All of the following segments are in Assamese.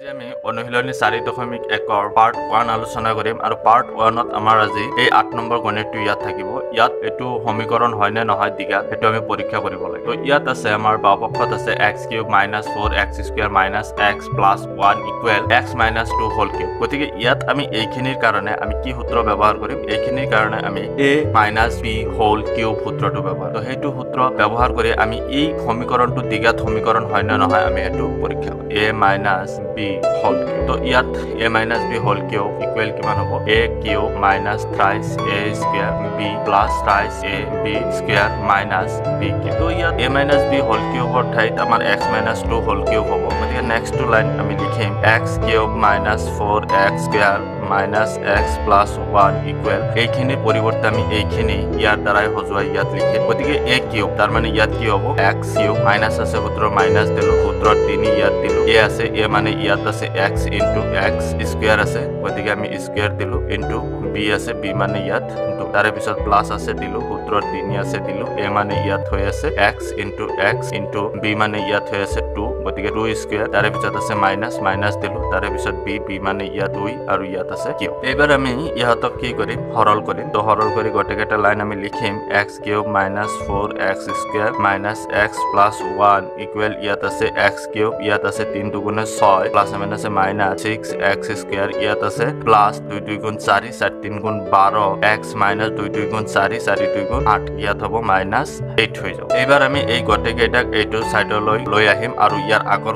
আজি আমি অনুশীলনী চাৰি দশমিক একৰ পাৰ্ট ওৱান আলোচনা কৰিম আৰু পাৰ্ট ওৱানত আমাৰ আজি এই আঠ নম্বৰ গণিতটো ইয়াত থাকিব। ইয়াত এইটো সমীকৰণ হয় নে নহয় দিঘাত সেইটো আমি পৰীক্ষা কৰিব লাগে তো ইয়াত আছে আমাৰ বাওপক্ষত আছে x cube minus four x square minus x plus one equal x minus two whole cube গতিকে ইয়াত আমি এইখিনিৰ কাৰণে আমি কি সূত্ৰ ব্যৱহাৰ কৰিম? এইখিনিৰ কাৰণে আমি a minus b whole cube সূত্ৰটো ব্যৱহাৰ তো সেইটো সূত্ৰ ব্যৱহাৰ কৰি আমি এই সমীকৰণটো দিঘাত সমীকৰণ হয় নে নহয় আমি সেইটো পৰীক্ষা কৰিম। A minus b whole cube তো ইয়াত a minus b whole cube equal কিমান হ'ব? A cube minus thrice a square b plus thrice a b square minus b cube তো ইয়াত এ মাইনাছ বি হোল কিউবৰ ঠাইত আমাৰ x minus two whole cube হ'ব। গতিকে নেক্সটটো লাইন আমি লিখিম। X cube minus four x square minus x plus one equal এইখিনিৰ পৰিৱৰ্তে আমি এইখিনি ইয়াৰ দ্বাৰাই সজোৱাই ইয়াত লিখিম গতিকে এ কিউব তাৰমানে ইয়াত কি হ'ব? এক্স কিউব মাইনাছ আছে সূত্ৰ মাইনাছ দিলোঁ সূত্ৰত তিনি ইয়াত দিলোঁ এ আছে এ মানে ইয়াত আছে এক্স ইনটু এক্স স্কুৱেৰ আছে গতিকে আমি স্কুৱেৰ দিলোঁ ইনটু বি আছে বি মানে ইয়াত তাৰে পিছত প্লাছ আছে দিলোঁ সূত্ৰত তিনি আছে দিলোঁ। এ মানে ইয়াত হৈ আছে x into x into b মানে ইয়াত হৈ আছে টু গতিকে টু স্কুৱেৰ তাৰে পিছত আছে মাইনাছ মাইনাছ দিলোঁ। তাৰে পিছত বি বি মানে ইয়াত দুই আৰু ইয়াত আছে কিউব এইবাৰ আমি ইহঁতক কি কৰিম? সৰল কৰিম। তো সৰল কৰি গোটেইকেইটা লাইন আমি লিখিম। X cube minus four x square minus x plus one equal ইয়াত আছে এক্স কিউব ইয়াত আছে তিন দুগুণে ছয় প্লাছ এমেন আছে মাইনাছ ছিক্স এক্স স্কুৱেৰ ইয়াত আছে প্লাছ দুই দুই গুণ চাৰি চাৰি তিন গুণ বাৰ। এক্স মাইনাছ দুই দুই গুণ চাৰি চাৰি দুই গুণ আঠ ইয়াত হ'ব মাইনাছ এইট হৈ যাব। এইবাৰ আমি এই গোটেইকেইটাক এইটো ছাইডলৈ লৈ আহিম আৰু ইয়াৰ আগৰ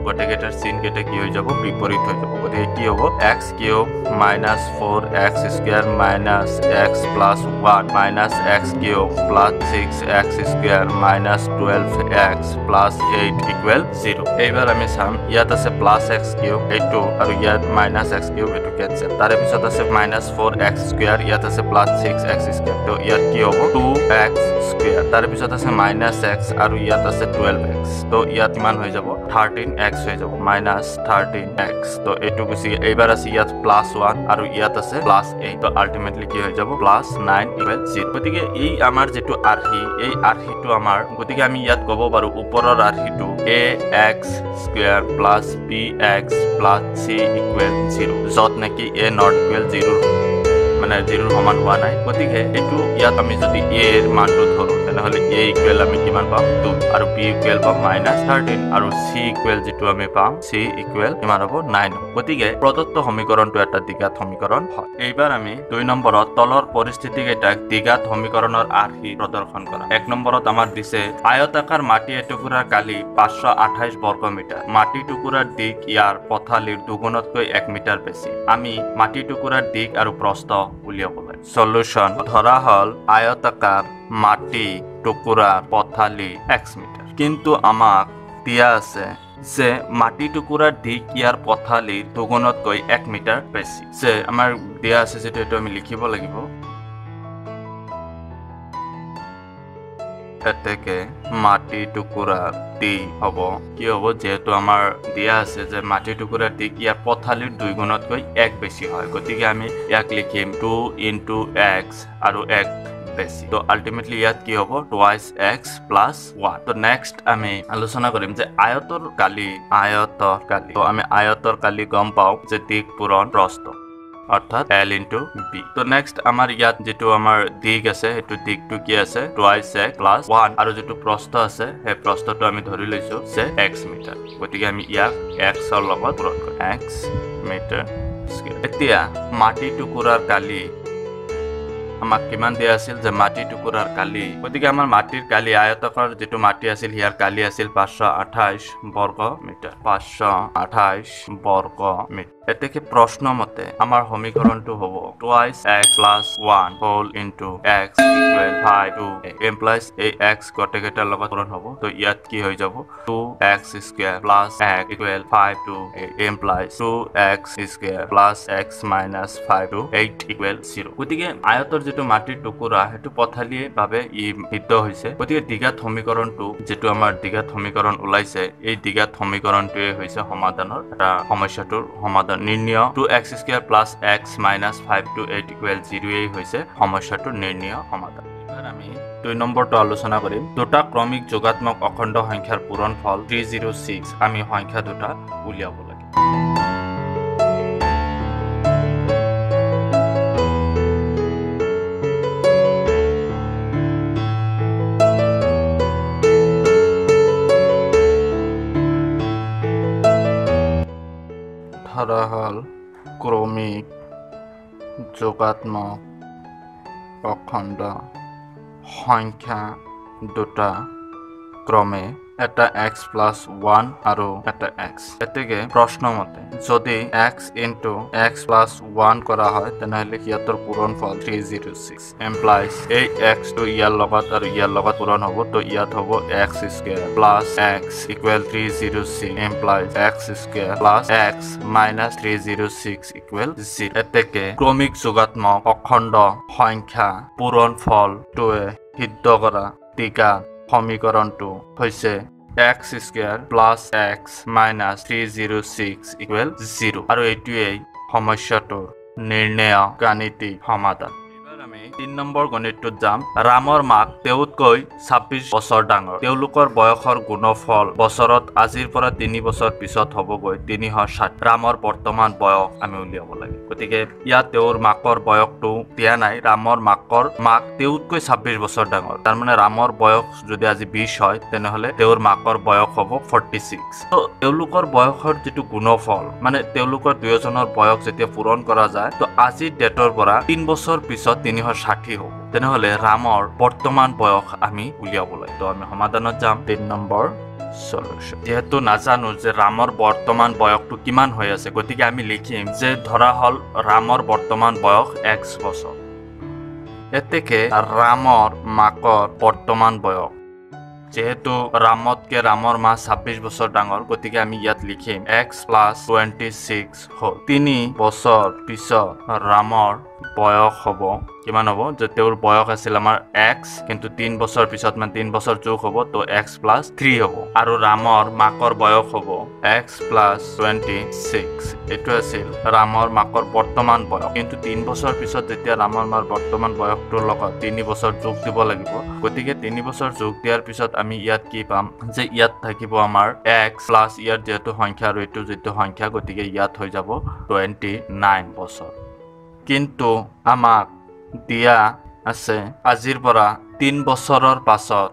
চিন কেইটা কি হৈ যাব বিপৰীত হৈ যাব। গতিকে কি হ'ব? X cube minus four x square minus x plus one minus x cube plus six x square minus twelve x plus eight equal zero' এইবাৰ আমি চাম ইয়াত আছে প্লাছ এক্স কিউব এইটো আৰু ইয়াত মাইনাছ এক্স কিউব এইটো কেনচেল। তাৰে পিছত আছে মাইনাছ ফ'ৰ এক্স স্কুৱেৰ ইয়াত আছে প্লাছ ছিক্স এক্স স্কুৱেৰ। তো ইয়াত কি হ'ব? টু এক্স স্কুৱেৰ তাৰে আছে মাইনাছ এক্স আৰু ইয়াত আছে টুৱেলভ এক্স তো ইয়াত কিমান হৈ যাব? থাৰ্টিন এক্স হৈ যাব থাৰ্টিন এক্স তো এইটো গুচি এইবাৰ আছে ইয়াত প্লাছ ওৱান আৰু ইয়াত আছে প্লাছ এইট তো আল্টিমেটলি কি হৈ যাব? প্লাছ নাইন ইকুৱেল জিৰ' গতিকে এই আমাৰ যিটো আৰ্হি এই আৰ্হিটো আমাৰ গতিকে আমি ইয়াত ক'ব পাৰোঁ ওপৰৰ x square plus b x plus c equal zero' য'ত নেকি এ নট ইকুৱেল জিৰ' মানে জিৰোৰ সমান হোৱা নাই। গতিকে এইটো ইয়াত আমি যদি এ ৰ মানটো ধৰোঁ তেনেহ'লে এ ইকুৱেল আমি কিমান পাম? টু আৰু বি ইকুৱেল পাম মাইনাছ থাৰ্টিন আৰু চি ইকুৱেল যিটো আমি পাম চি ইকুৱেল কিমান হ'ব? নাইন গতিকে প্ৰদত্ত সমীকৰণটো এটা দ্বিঘাত সমীকৰণ হয়। এইবাৰ আমি দুই নম্বৰত তলৰ পৰিস্থিতিকেইটাক দ্বিঘাত সমীকৰণৰ আৰ্হি প্ৰদৰ্শন কৰা এক নম্বৰত আমাৰ দিছে আয়তাকাৰ মাটি এটুকুৰাৰ কালি পাঁচশ আঠাইছ বৰ্গ মিটাৰ মাটি টুকুৰাৰ দিশ ইয়াৰ পথালিৰ দুগুণতকৈ এক মিটাৰ বেছি। আমি মাটি টুকুৰাৰ দিশ আৰু প্ৰস্থ উলিয়াব বলে চলিউশ্যন ধৰা হ'ল আয়তাকাৰ মাটি, টুকুরা, পথালি এক মিটাৰ কিন্তু আমাক দিয়া আছে যে মাটি টুকুৰাৰ দিশ ইয়াৰ পথালিৰ দুগুণতকৈ এক মিটাৰ বেছি। যে আমাৰ দিয়া আছে, যিটো সেইটো আমি লিখিব লাগিব। এতেকে মাটি টুকুৰাৰ দি হ'ব। কি হ'ব? যিহেতু আমাৰ দিয়া আছে যে মাটি টুকুৰাৰ দিশ ইয়াৰ পথালিৰ দুই গুণতকৈ এক বেছি হয়। গতিকে আমি ইয়াক লিখিম টু ইনটু এক্স আৰু এক বেছি। তো আল্টিমেটলি ইয়াত কি হ'ব? টুৱাইচ এক্স প্লাছ ওৱান তো নেক্সট আমি আলোচনা কৰিম যে আয়তৰ কালি আয়তৰ কালি। তো আমি আয়তৰ কালি গম পাওঁ যে দিশ পূৰণ প্ৰস্থ। অৰ্থাৎ এল ইনটু বি। তো নেক্সট আমাৰ ইয়াত যিটো আমাৰ দিশ আছে সেইটো দিশটো কি আছে? টুৱাইচ এক্স প্লাছ ওৱান আৰু যিটো প্ৰস্থ আছে সেই প্ৰস্থটো আমি ধৰি লৈছো যে এক্স মিটাৰ গতিকে আমি ইয়াক এক্সৰ লগত পূৰণ কৰিম। এক্স মিটাৰ এতিয়া মাটি টুকুৰাৰ কালি আমাক কিমান দিয়া আছিল যে মাটি টুকুৰাৰ কালি? গতিকে আমাৰ মাটিৰ কালি আয়তকৰ যিটো মাটি আছিল ইয়াৰ কালি আছিল পাঁচশ আঠাইছ বৰ্গ মিটাৰ পাঁচশ আঠাইছ বৰ্গ মিটাৰ এতেকে প্ৰশ্ন মতে আমাৰ সমীকৰণটো হ'ব twice X plus one whole into X equal five two implies এই এক্স গোটেইকেইটাৰ লগত পূৰণ হ'ব তো ইয়াত কি হৈ যাব? টু এক্স স্কুৱেৰ প্লাছ এক equal five two implies two x square plus x minus five two eight equal zero' গতিকে আয়তৰ যিটো মাটিৰ টুকুৰা সেইটো পথালিয়ে বাবে ই সিদ্ধ হৈছে। গতিকে দ্বিঘাত সমীকৰণটো যিটো আমাৰ দ্বিঘাত সমীকৰণ ওলাইছে এই দ্বিঘাত সমীকৰণটোৱে হৈছে সমাধানৰ এটা সমস্যাটোৰ সমাধান নিৰ্ণয়। Two x square plus x minus five two eight equal জিৰ'য়েই হৈছে সমস্যাটোৰ নিৰ্ণয় সমাধান। এইবাৰ আমি দুই নম্বৰটো আলোচনা কৰিম। দুটা ক্ৰমিক যোগাত্মক অখণ্ড সংখ্যাৰ পূৰণ ফল থ্ৰী জিৰ' ছিক্স আমি সংখ্যা দুটা উলিয়াব লাগে। ধৰা হ'ল ক্ৰমিক যোগাত্মক অখণ্ড সংখ্যা দুটা ক্ৰমে এটা এক্স প্লাছ ওৱান আৰু এটা এক্স গতিকে প্ৰশ্নমতে যদি x into x plus one কৰা হয় তেনেহ'লে সিহঁতৰ পূৰণ ফল থ্ৰী জিৰ' ছিক্স এমপ্লাইজ এই এক্সটো ইয়াৰ লগত আৰু ইয়াৰ লগত পূৰণ হ'ব তো ইয়াত হ'ব x square plus x equal three zero' six implies x square plus x minus three zero' six equal zero' এতেকে ক্ৰমিক যোগাত্মক অখণ্ড সংখ্যা পূৰণ ফলটোৱে সিদ্ধ কৰা টিকা সমীকৰণটো হৈছে x square plus x minus three zero' six equal zero' আৰু এইটোৱেই সমস্যাটোৰ নিৰ্ণয় গাণিতিক সমাধান। তিন নম্বৰ গণিতটোত যাম। ৰামৰ মাক তেওঁতকৈ ছাব্বিছ বছৰ ডাঙৰ। তেওঁলোকৰ বয়সৰ গুণফল বছৰত আজিৰ পৰা তিনি বছৰ পিছত হ'বগৈ তিনিশ ষাঠি ৰামৰ বৰ্তমান বয়স আমি উলিয়াব লাগে। গতিকে ইয়াত তেওঁৰ মাকৰ বয়সটো দিয়া নাই ৰামৰ মাকৰ মাক তেওঁতকৈ ছাব্বিছ বছৰ ডাঙৰ। তাৰমানে ৰামৰ বয়স যদি আজি বিছ হয় তেনেহ'লে তেওঁৰ মাকৰ বয়স হ'ব ফৰ্টি ছিক্স ত' তেওঁলোকৰ বয়সৰ যিটো গুণফল মানে তেওঁলোকৰ দুয়োজনৰ বয়স যেতিয়া পূৰণ কৰা যায় ত' আজিৰ ডেটৰ পৰা তিন বছৰ পিছত তিনিশ ষাঠি হ'ব। তেনেহ'লে ৰামৰ বৰ্তমান বয়স আমি উলিয়াব লাগে ত' আমি সমাধানত যাম। তিন নম্বৰ সলিউশ্যন যিহেতু নাজানো যে ৰামৰ বৰ্তমান বয়সটো কিমান হৈ আছে, গতিকে আমি লিখিম যে ধৰা হ'ল ৰামৰ বৰ্তমান বয়স এক্স বছৰ। এতেকে ৰামৰ মাকৰ বৰ্তমান বয়স। যিহেতু ৰামতকে ৰামৰ মা ছাব্বিছ বছৰ ডাঙৰ, গতিকে আমি ইয়াত লিখিম এক্স প্লাছ টুৱেণ্টি ছিক্স হ'ল। তিনি বছৰ পিছত ৰামৰ বয়স হ'ব। কিমান হ'ব? যে তেওঁৰ বয়স আছিল আমাৰ এক্স কিন্তু তিন বছৰ পিছত মানে তিন বছৰ যোগ হ'ব তো এক্স প্লাছ থ্ৰী হ'ব। আৰু ৰামৰ মাকৰ বয়স হ'ব এক্স প্লাছ টুৱেণ্টি ছিক্স এইটো আছিল ৰামৰ মাকৰ বৰ্তমান বয়স। কিন্তু তিন বছৰ পিছত যেতিয়া ৰামৰ মাৰ বৰ্তমান বয়সটোৰ লগত তিনি বছৰ যোগ দিব লাগিব গতিকে তিনি বছৰ যোগ দিয়াৰ পিছত আমি ইয়াত কি পাম? যে ইয়াত থাকিব আমাৰ এক্স প্লাছ ইয়াত যিহেতু সংখ্যা আৰু এইটো যিটো সংখ্যা গতিকে ইয়াত হৈ যাব টুৱেণ্টি নাইন বছৰ। কিন্তু আমাক দিয়া আছে আজিৰ পৰা তিন বছৰৰ পাছত।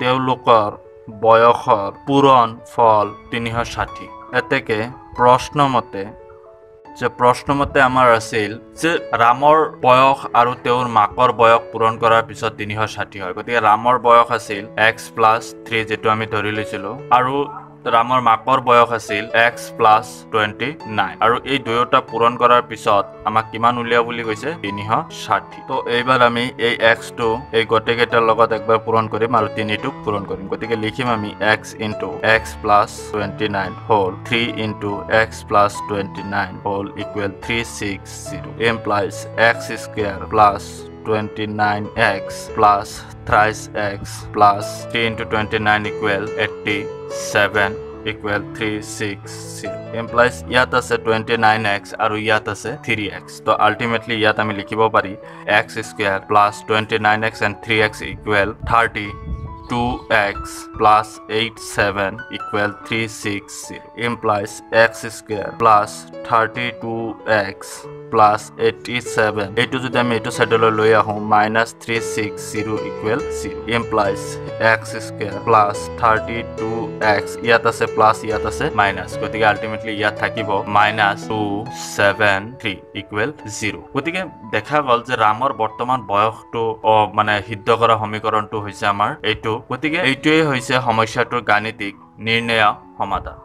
তেওঁলোকৰ বয়সৰ পূৰণ ফল তিনিশ ষাঠি। এতেকে প্ৰশ্নমতে যে প্ৰশ্নমতে আমাৰ আছিল যে ৰামৰ বয়স আৰু তেওঁৰ মাকৰ বয়স পূৰণ কৰাৰ পিছত তিনিশ ষাঠি হয়। গতিকে ৰামৰ বয়স আছিল এক্স প্লাছ থ্ৰী যিটো আমি ধৰি লৈছিলোঁ। আৰু ৰামৰ মাকৰ বয়স আছিল এক্স প্লাছ টুৱেণ্টি নাইন আৰু এই দুয়োটা পূৰণ কৰাৰ পিছত আমাক কিমান উলিয়াব বুলি কৈছে? তিনিশ ষাঠি। ত' এইবাৰ আমি এই এক্সটো এই গোটেইকেইটাৰ লগত একবাৰ পূৰণ কৰিম আৰু তিনিটোক পূৰণ কৰিম। গতিকে লিখিম আমি x into x plus twenty nine হ'ল three into x plus twenty nine হ'ল equal three six zero' implies x square plus 29x plus thrice x plus 3 into 29 equal 87 equal 360 implies ইয়াত আছে 29x আৰু ইয়াত আছে 3x তো আল্টিমেটলি ইয়াত আমি লিখিব পাৰি x square plus 29x and 3x equal 30 2x plus 87 equal 360 implies x square plus 32x plus 87 এইটো যদি আমি এইটো চাইডলৈ লৈ আহোঁ minus three six zero' equal zero' implies x square plus thirty two x ইয়াত আছে প্লাছ ইয়াত আছে মাইনাছ গতিকে আল্টিমেটলি ইয়াত থাকিব minus two seven three equal zero' গতিকে দেখা গ'ল যে ৰামৰ বৰ্তমান বয়সটো মানে সিদ্ধ কৰা সমীকৰণটো হৈছে আমাৰ এইটো। গতিকে এইটোৱেই হৈছে সমস্যাটোৰ গাণিতিক নিৰ্ণয় সমাধান।